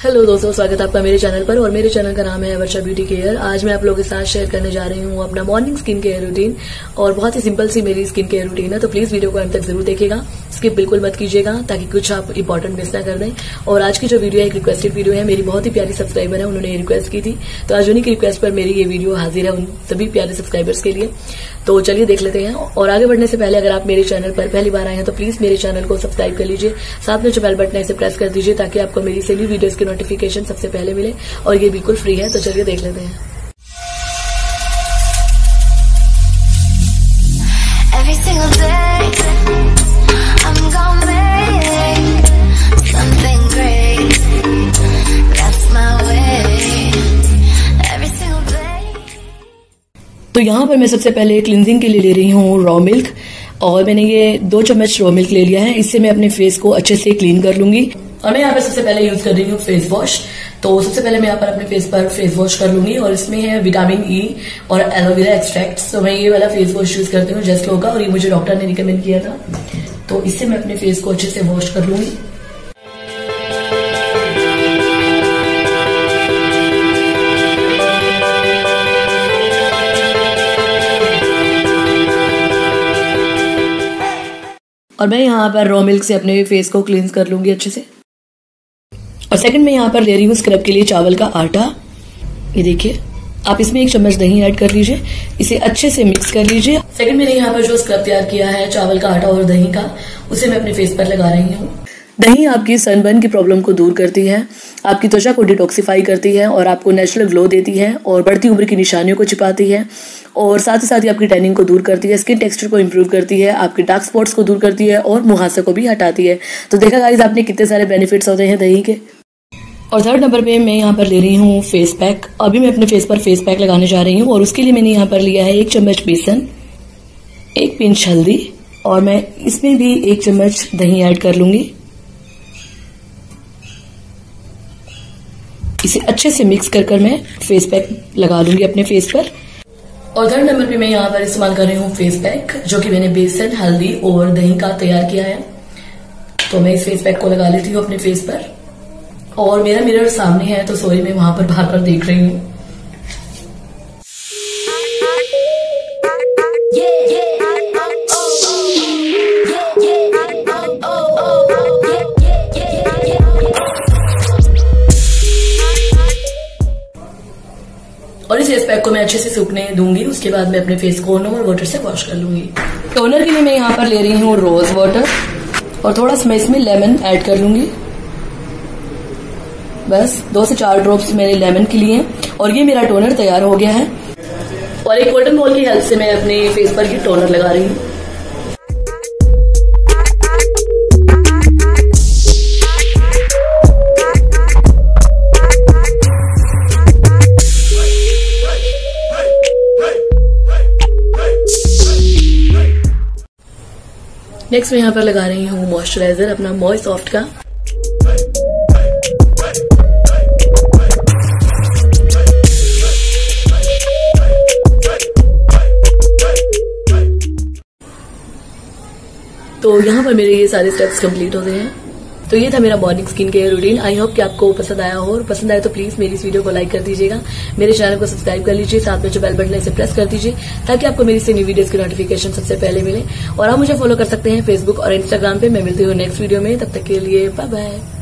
Hello दोस्तों, स्वागत है आपका मेरे चैनल पर और मेरे चैनल का नाम है वर्षा ब्यूटी केयर। आज मैं आप लोगों के साथ शेयर करने जा रही हूँ अपना मॉर्निंग स्किन केयर रूटीन और बहुत ही सिंपल सी मेरी स्किन केयर रूटीन है तो प्लीज़ वीडियो को अंत तक ज़रूर देखिएगा। स्किप बिल्कुल मत कीजिएगा, ताकि कुछ आप इंपॉर्टेंट मिस ना कर दें। और आज की जो वीडियो है, एक रिक्वेस्टेड वीडियो है, मेरी बहुत ही प्यारी सब्सक्राइबर है, उन्होंने रिक्वेस्ट की थी। तो आज उन्हीं की रिक्वेस्ट पर मेरी ये वीडियो हाजिर है उन सभी प्यारे सब्सक्राइबर्स के लिए। तो चलिए देख लेते हैं। और आगे बढ़ने से पहले अगर आप मेरे चैनल पर पहली बार आए हैं तो प्लीज़ मेरे चैनल को सब्सक्राइब कर लीजिए। साथ में जो बेल बटन है, इसे प्रेस कर दीजिए, ताकि आपको मेरी सभी वीडियोस की नोटिफिकेशन सबसे पहले मिले और ये बिल्कुल फ्री है। तो चलिए देख लेते हैं। तो यहाँ पर मैं सबसे पहले क्लिनजिंग के लिए ले रही हूँ रॉ मिल्क और मैंने ये दो चम्मच रॉ मिल्क ले लिया है। इससे मैं अपने फेस को अच्छे से क्लीन कर लूँगी। और मैं यहाँ पर सबसे पहले यूज़ कर रही हूँ फेस वॉश तो सबसे पहले मैं यहाँ पर अपने फेस पर फेस वॉश कर लूँगी और इसमें है विटामिन ई और एलोवेरा एक्सट्रैक्ट तो मैं ये वाला फेस वॉश यूज़ करती हूँ जस्ट होगा और ये मुझे डॉक्टर ने रिकमेंड किया था। तो इससे मैं अपने फेस को अच्छे से वॉश कर लूँगी। और मैं यहाँ पर रॉ मिल्क से अपने फेस को क्लींस कर लूँगी अच्छे से। और सेकंड में यहाँ पर ले रही हूँ स्क्रब के लिए चावल का आटा। ये देखिए, आप इसमें एक चम्मच दही ऐड कर लीजिए, इसे अच्छे से मिक्स कर लीजिए। सेकंड मैंने यहाँ पर जो स्क्रब तैयार किया है, चावल का आटा और दही का, उसे मैं अपने फेस पर लगा रही हूँ। दही आपकी सनबर्न की प्रॉब्लम को दूर करती है, आपकी त्वचा को डिटॉक्सिफाई करती है और आपको नेचुरल ग्लो देती है और बढ़ती उम्र की निशानियों को छिपाती है और साथ ही साथ ही आपकी टैनिंग को दूर करती है स्किन टेक्सचर को इम्प्रूव करती है, आपके डार्क स्पॉट्स को दूर करती है और मुहासे को भी हटाती है। तो देखा गाइज़ आपने कितने सारे बेनिफिट्स होते हैं दही के। और थर्ड नंबर पे मैं यहाँ पर ले रही हूँ फेस पैक अभी मैं अपने फेस पर फेस पैक लगाने जा रही हूँ और उसके लिए मैंने यहाँ पर लिया है एक चम्मच बेसन, एक पिंच हल्दी और मैं इसमें भी एक चम्मच दही ऐड कर लूँगी। इसे अच्छे से मिक्स कर कर मैं फेस पैक लगा लूँगी अपने फेस पर। और थर्ड नंबर पे मैं यहाँ पर इस्तेमाल कर रही हूँ फेस पैक जो कि मैंने बेसन, हल्दी और दही का तैयार किया है। तो मैं इस फेस पैक को लगा लेती हूँ अपने फेस पर। और मेरा मिरर सामने है तो सॉरी मैं वहाँ पर बाहर पर देख रही हूँ। पैक को मैं अच्छे से सूखने दूँगी, उसके बाद मैं अपने फेस को नॉर्मल वाटर से वॉश कर लूँगी। टोनर के लिए मैं यहाँ पर ले रही हूँ रोज वाटर और थोड़ा सा मैं इसमें लेमन ऐड कर लूँगी। बस, दो से चार ड्रॉप्स मैंने लेमन के लिए और ये मेरा टोनर तैयार हो गया है। और एक गोल्डन बॉल की हेल्प से मैं अपने फेस पर ही टोनर लगा रही हूँ। नेक्स्ट मैं यहाँ पर लगा रही हूँ मॉइस्चराइजर अपना मॉय सॉफ्ट का। तो यहाँ पर मेरे ये सारे स्टेप्स कंप्लीट हो गए हैं। तो ये था मेरा morning skin care routine I hope कि आपको पसंद आया हो और पसंद आया तो प्लीज़ मेरी इस वीडियो को लाइक कर दीजिएगा। मेरे चैनल को सब्सक्राइब कर लीजिए, साथ में जो बेल बटन है इसे प्रेस कर दीजिए, ताकि आपको मेरी से न्यू वीडियोज़ की नोटिफिकेशन सबसे पहले मिले। और आप मुझे फॉलो कर सकते हैं फेसबुक और इंस्टाग्राम पे। मैं मिलती हूँ नेक्स्ट वीडियो में। तब तक के लिए बाय बाय